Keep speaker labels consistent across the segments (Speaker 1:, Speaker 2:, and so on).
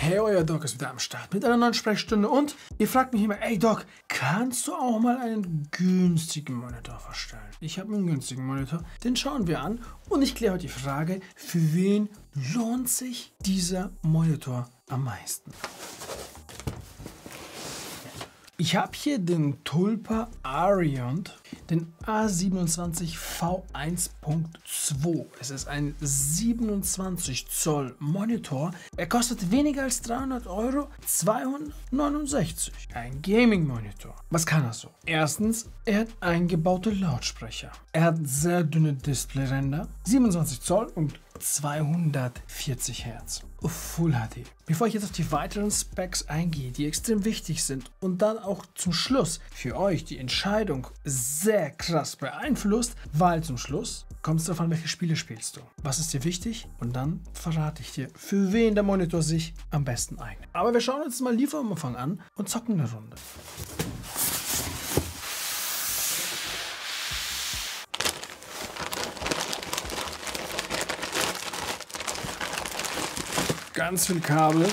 Speaker 1: Hey, euer Doc ist wieder am Start mit einer neuen Sprechstunde und ihr fragt mich immer, ey Doc, kannst du auch mal einen günstigen Monitor verstellen? Ich habe einen günstigen Monitor, den schauen wir an und ich kläre heute die Frage, für wen lohnt sich dieser Monitor am meisten? Ich habe hier den Tulpa Ariant, den A27 V1.2. Es ist ein 27 Zoll Monitor. Er kostet weniger als 300 Euro, 269. Ein Gaming Monitor. Was kann er so? Erstens, er hat eingebaute Lautsprecher. Er hat sehr dünne Displayränder, 27 Zoll und 240 Hertz. Full HD. Bevor ich jetzt auf die weiteren Specs eingehe, die extrem wichtig sind und dann auch zum Schluss für euch die Entscheidung sehr krass beeinflusst, weil zum Schluss kommt es darauf an, welche Spiele spielst du. Was ist dir wichtig? Und dann verrate ich dir, für wen der Monitor sich am besten eignet. Aber wir schauen uns mal Lieferumfang an und zocken eine Runde. Ganz viel Kabel.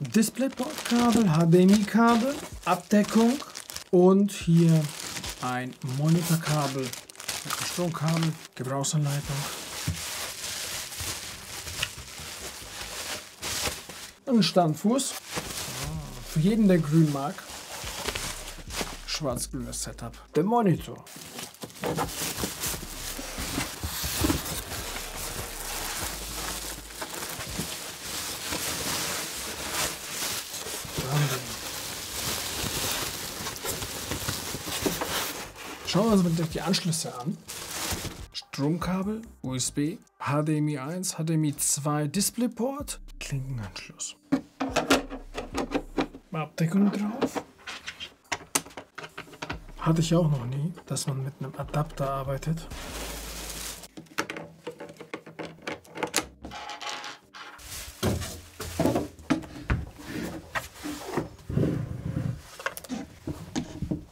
Speaker 1: Displayport-Kabel, HDMI-Kabel, Abdeckung und hier ein Monitorkabel einem Stromkabel, Gebrauchsanleitung. Ein Standfuß. Für jeden, der grün mag. Schwarz-grünes Setup. Der Monitor. Schauen wir uns mal die Anschlüsse an. Stromkabel, USB, HDMI 1, HDMI 2, Displayport, Klinkenanschluss. Abdeckung drauf. Hatte ich auch noch nie, dass man mit einem Adapter arbeitet.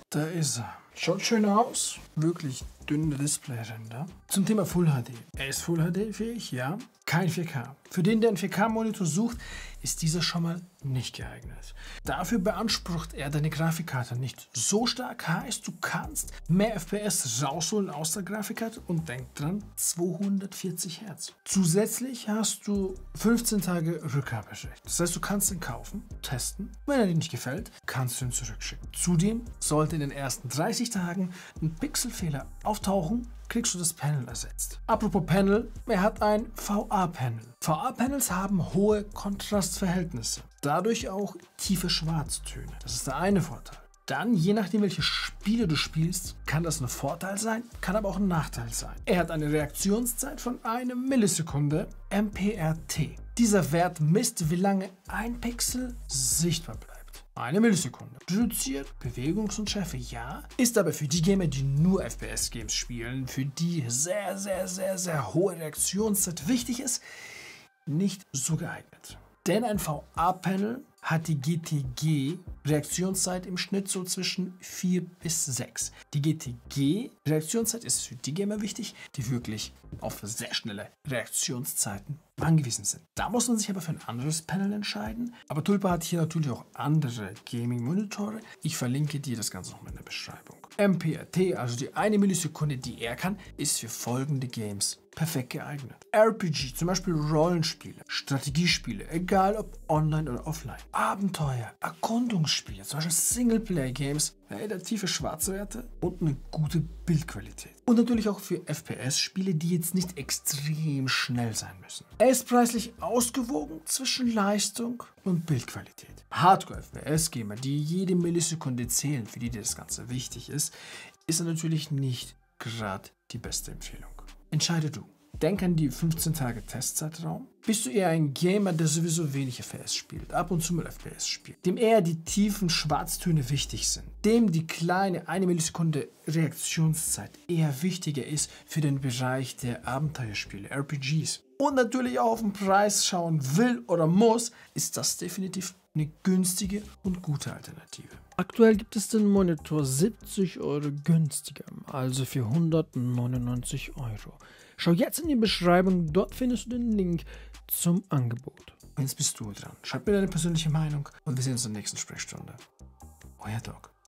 Speaker 1: Da ist er. Schaut schön aus. Wirklich dünne Displayränder. Zum Thema Full HD. Er ist Full HD fähig, ja. Kein 4K. Für den, der einen 4K-Monitor sucht, ist dieser schon mal nicht geeignet. Dafür beansprucht er deine Grafikkarte nicht so stark, heißt du kannst mehr FPS rausholen aus der Grafikkarte und denk dran, 240 Hertz. Zusätzlich hast du 15 Tage Rückgaberecht. Das heißt, du kannst ihn kaufen, testen. Wenn er dir nicht gefällt, kannst du ihn zurückschicken. Zudem sollte in den ersten 30 Tagen ein Pixelfehler auftauchen, kriegst du das Panel ersetzt. Apropos Panel, er hat ein VA-Panel. VA-Panels haben hohe Kontrastverhältnisse, dadurch auch tiefe Schwarztöne. Das ist der eine Vorteil. Dann, je nachdem, welche Spiele du spielst, kann das ein Vorteil sein, kann aber auch ein Nachteil sein. Er hat eine Reaktionszeit von einer Millisekunde, MPRT. Dieser Wert misst, wie lange ein Pixel sichtbar bleibt. Eine Millisekunde. Reduziert Bewegungsunschärfe, ja. Ist aber für die Gamer, die nur FPS-Games spielen, für die sehr, sehr, sehr, sehr hohe Reaktionszeit wichtig ist, nicht so geeignet. Denn ein VA-Panel hat die GTG-Reaktionszeit im Schnitt so zwischen 4 bis 6. Die GTG-Reaktionszeit ist für die Gamer wichtig, die wirklich auf sehr schnelle Reaktionszeiten angewiesen sind. Da muss man sich aber für ein anderes Panel entscheiden. Aber Tulpa hat hier natürlich auch andere Gaming-Monitore. Ich verlinke dir das Ganze nochmal in der Beschreibung. MPRT, also die eine Millisekunde, die er kann, ist für folgende Games perfekt geeignet. RPG, zum Beispiel Rollenspiele, Strategiespiele, egal ob online oder offline. Abenteuer, Erkundungsspiele, zum Beispiel Singleplayer-Games, relative Schwarzwerte und eine gute Bildqualität. Und natürlich auch für FPS-Spiele, die jetzt nicht extrem schnell sein müssen. Er ist preislich ausgewogen zwischen Leistung und Bildqualität. Hardcore-FPS-Gamer, die jede Millisekunde zählen, für die das Ganze wichtig ist, ist er natürlich nicht gerade die beste Empfehlung. Entscheide du. Denk an die 15 Tage Testzeitraum. Bist du eher ein Gamer, der sowieso wenig FPS spielt, ab und zu mal FPS spielt, dem eher die tiefen Schwarztöne wichtig sind, dem die kleine 1 Millisekunde Reaktionszeit eher wichtiger ist für den Bereich der Abenteuerspiele, RPGs und natürlich auch auf den Preis schauen will oder muss, ist das definitiv eine günstige und gute Alternative. Aktuell gibt es den Monitor 70 Euro günstiger, also für 199 Euro. Schau jetzt in die Beschreibung, dort findest du den Link zum Angebot. Jetzt bist du dran. Schreib mir deine persönliche Meinung und wir sehen uns in der nächsten Sprechstunde. Euer Doc.